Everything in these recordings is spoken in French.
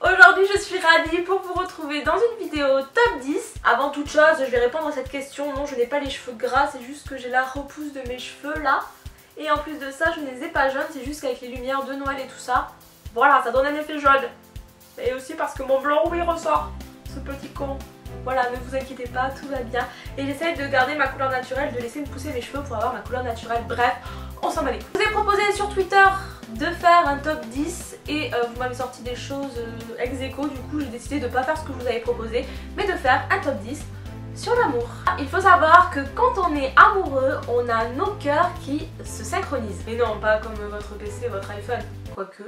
Aujourd'hui je suis ravie pour vous retrouver dans une vidéo top 10 Avant toute chose je vais répondre à cette question. Non je n'ai pas les cheveux gras c'est juste que j'ai la repousse de mes cheveux là. Et en plus de ça je ne les ai pas jaunes c'est juste qu'avec les lumières de Noël et tout ça Voilà ça donne un effet jaune. Et aussi parce que mon blanc oui ressort Ce petit con voilà, ne vous inquiétez pas, tout va bien. Et j'essaie de garder ma couleur naturelle, de laisser me pousser mes cheveux pour avoir ma couleur naturelle. Bref, on s'en bat les. Je vous ai proposé sur Twitter de faire un top 10 et euh, vous m'avez sorti des choses euh, ex aequo. Du coup, j'ai décidé de pas faire ce que vous avais proposé, mais de faire un top 10 sur l'amour. Il faut savoir que quand on est amoureux, on a nos cœurs qui se synchronisent. Mais non, pas comme votre PC, votre iPhone. Quoique,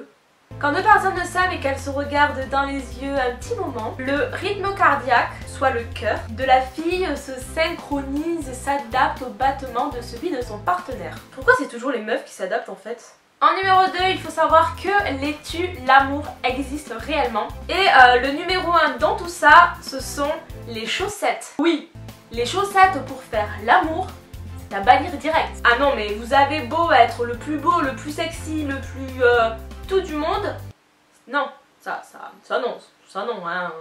quand deux personnes s'aiment et qu'elles se regardent dans les yeux un petit moment, le rythme cardiaque, soit le cœur, de la fille se synchronise et s'adapte au battement de celui de son partenaire. Pourquoi c'est toujours les meufs qui s'adaptent en fait? En numéro 2, il faut savoir que l'étu, l'amour existe réellement. Et euh, le numéro 1 dans tout ça, ce sont les chaussettes. Oui, les chaussettes pour faire l'amour, c'est à bannir direct. Ah non mais vous avez beau être le plus beau, le plus sexy, le plus... Euh, tout du monde Non, ça, ça, ça non, ça non, hein,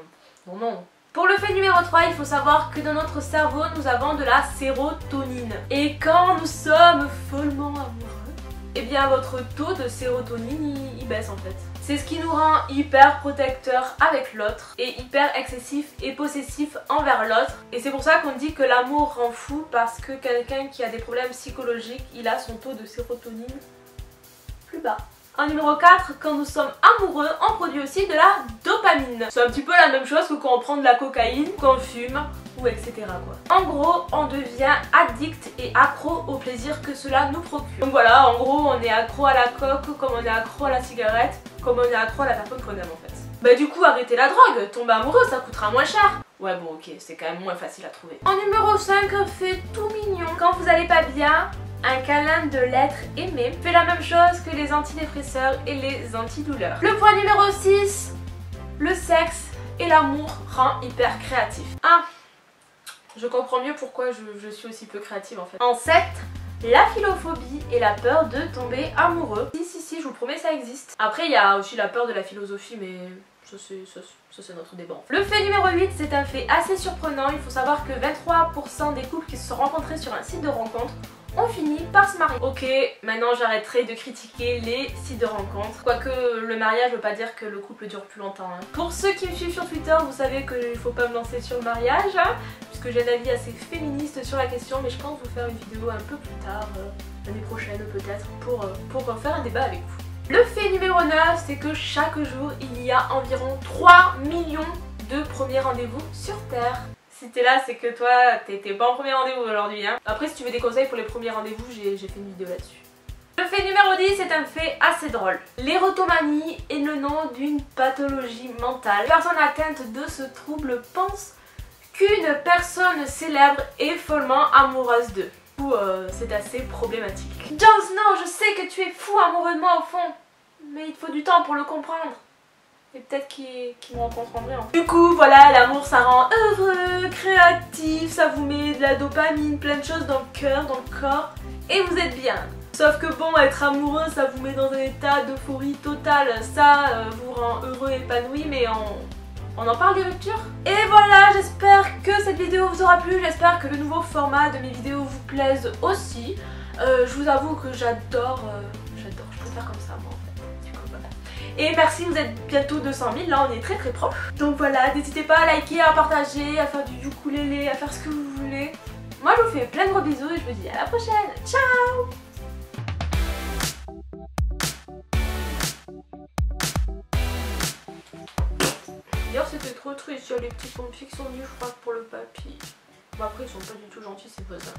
non, non. Pour le fait numéro 3, il faut savoir que dans notre cerveau, nous avons de la sérotonine. Et quand nous sommes follement amoureux, eh bien votre taux de sérotonine, il, baisse en fait. C'est ce qui nous rend hyper protecteur avec l'autre et hyper excessif et possessif envers l'autre. Et c'est pour ça qu'on dit que l'amour rend fou parce que quelqu'un qui a des problèmes psychologiques, il a son taux de sérotonine plus bas. En numéro 4, quand nous sommes amoureux, on produit aussi de la dopamine. C'est un petit peu la même chose que quand on prend de la cocaïne, qu'on fume, ou etc. Quoi. En gros, on devient addict et accro au plaisir que cela nous procure. Donc voilà, en gros, on est accro à la coque, comme on est accro à la cigarette, comme on est accro à la personne qu'on aime en fait. Bah du coup, arrêtez la drogue, tomber amoureux, ça coûtera moins cher. Ouais bon ok, c'est quand même moins facile à trouver. En numéro 5, fait tout mignon. Quand vous allez pas bien, un câlin de lettres aimées fait la même chose que les antidépresseurs et les antidouleurs. Le point numéro 6, le sexe et l'amour rend hyper créatif. Ah, je comprends mieux pourquoi je, suis aussi peu créative en fait. En 7, la philophobie et la peur de tomber amoureux. Si si si, je vous promets ça existe. Après il y a aussi la peur de la philosophie mais ça c'est notre débat. Le fait numéro 8, c'est un fait assez surprenant. Il faut savoir que 23% des couples qui se sont rencontrés sur un site de rencontre on finit par se marier. Ok, maintenant j'arrêterai de critiquer les sites de rencontres. Quoique le mariage veut pas dire que le couple dure plus longtemps. Hein. Pour ceux qui me suivent sur Twitter, vous savez qu'il faut pas me lancer sur le mariage, hein, puisque j'ai un avis assez féministe sur la question, mais je pense vous faire une vidéo un peu plus tard, euh, l'année prochaine peut-être, pour, euh, faire un débat avec vous. Le fait numéro 9, c'est que chaque jour, il y a environ 3 millions de premiers rendez-vous sur Terre. Si t'es là, c'est que toi, t'es pas en premier rendez-vous aujourd'hui. Hein. Après, si tu veux des conseils pour les premiers rendez-vous, j'ai fait une vidéo là-dessus. Le fait numéro 10 c'est un fait assez drôle. L'érotomanie est le nom d'une pathologie mentale. Les personnes atteintes de ce trouble pensent qu'une personne célèbre est follement amoureuse d'eux. Ou euh, c'est assez problématique. Jon Snow, je sais que tu es fou amoureux de moi au fond, mais il faut du temps pour le comprendre et peut-être qu'ils me rencontrent en vrai. Du coup, voilà, l'amour ça rend heureux, créatif, ça vous met de la dopamine, plein de choses dans le cœur, dans le corps, et vous êtes bien. Sauf que bon, être amoureux, ça vous met dans un état d'euphorie totale, ça euh, vous rend heureux, épanoui, mais on, on en parle des ruptures Et voilà, j'espère que cette vidéo vous aura plu, j'espère que le nouveau format de mes vidéos vous plaise aussi. Euh, je vous avoue que j'adore, euh, comme ça moi. Et merci, vous êtes bientôt 200 000, là on est très très proche. Donc voilà, n'hésitez pas à liker, à partager, à faire du ukulélé, à faire ce que vous voulez. Moi je vous fais plein de gros bisous et je vous dis à la prochaine. Ciao D'ailleurs c'était trop triste, il y a les petits pompiers qui sont venus je crois pour le papy. Bon après ils sont pas du tout gentils ces voisins.